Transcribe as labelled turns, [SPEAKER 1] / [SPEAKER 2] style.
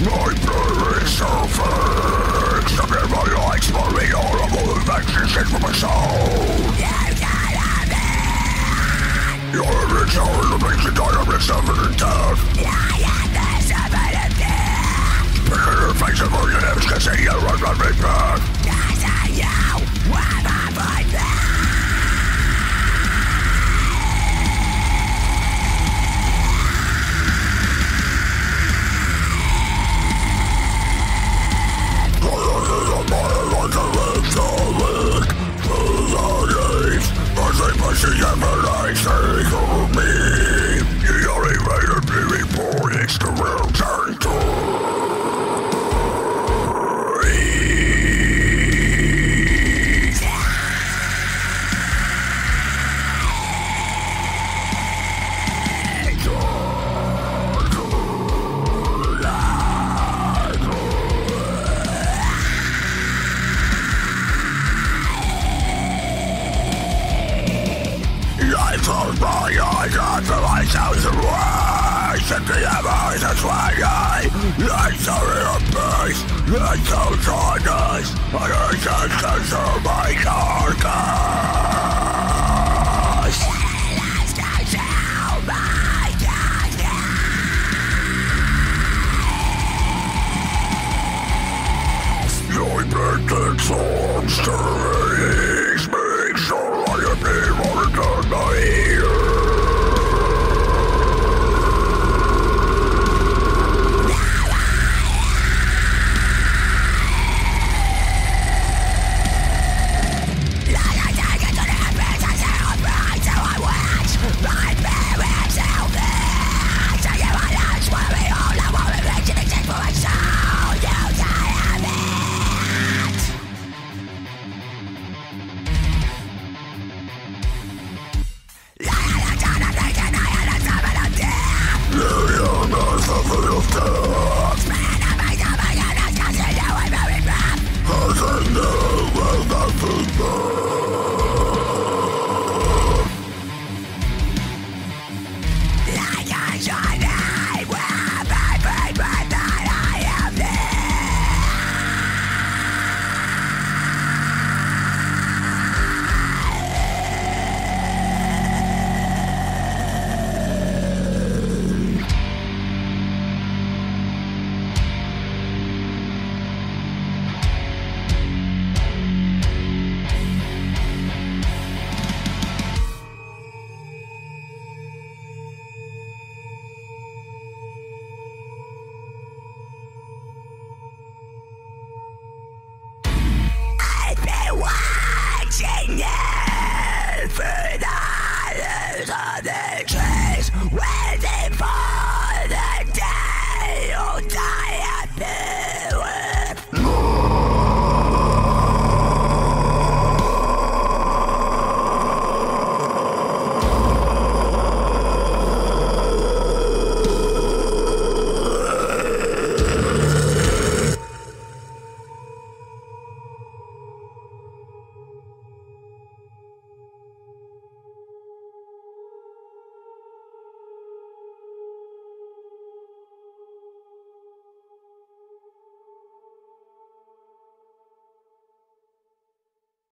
[SPEAKER 1] My blood is so fixed. I'm in my lights for me, infections is for my soul. You're a rich hour makes you die of yourself and death. Picking your face of your lips, cause you run me back. I close my eyes and feel myself away Simply have eyes that's why I I'm sorry of peace I'm so tired I don't just consume my carcass Your songs stirrings Make sure I am able to watching you through the trees with